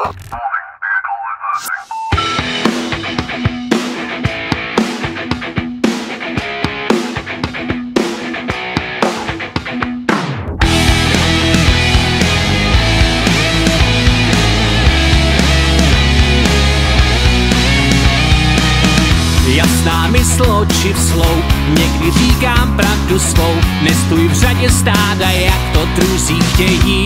Jasná mysl, oči v slou, někdy říkám pravdu svou, nestůj v řadě stáda, jak to druzí chtějí.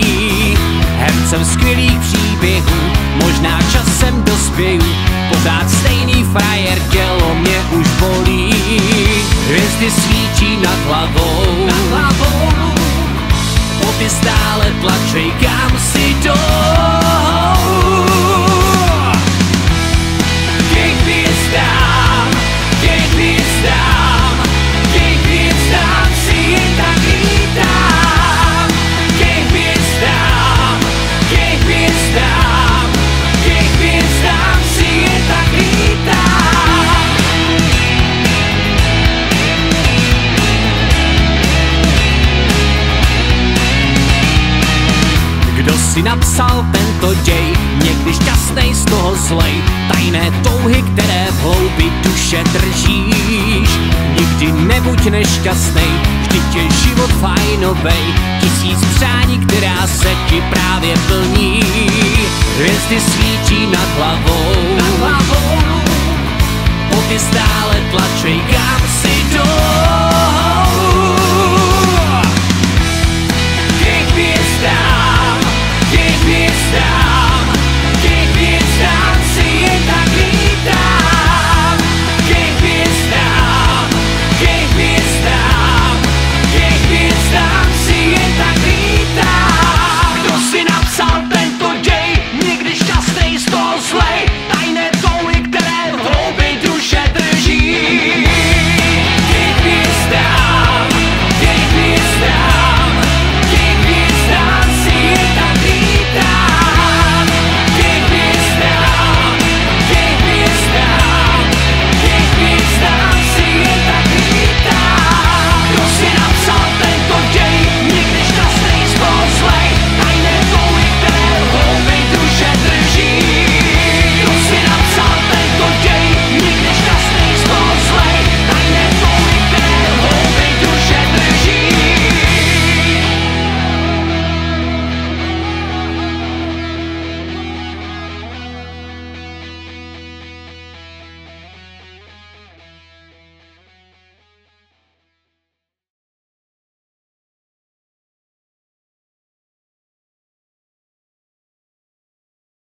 Hercem skvělých příběhů, možná časem dospěju, pořád stejný frajer, tělo mě už bolí. Hvězdy svítí nad hlavou, nad hlavou, boty stále tlačej, kam si jdou. Si napsal tento děj, někdy šťastnej z toho zlej, tajné touhy, které v hloubi duše držíš. Nikdy nebuď nešťastnej, vždyť je život fajnovej, tisíc přání, která se ti právě plní. Hvězdy svítí nad hlavou, nad hlavou, boty stále tlačej, kam.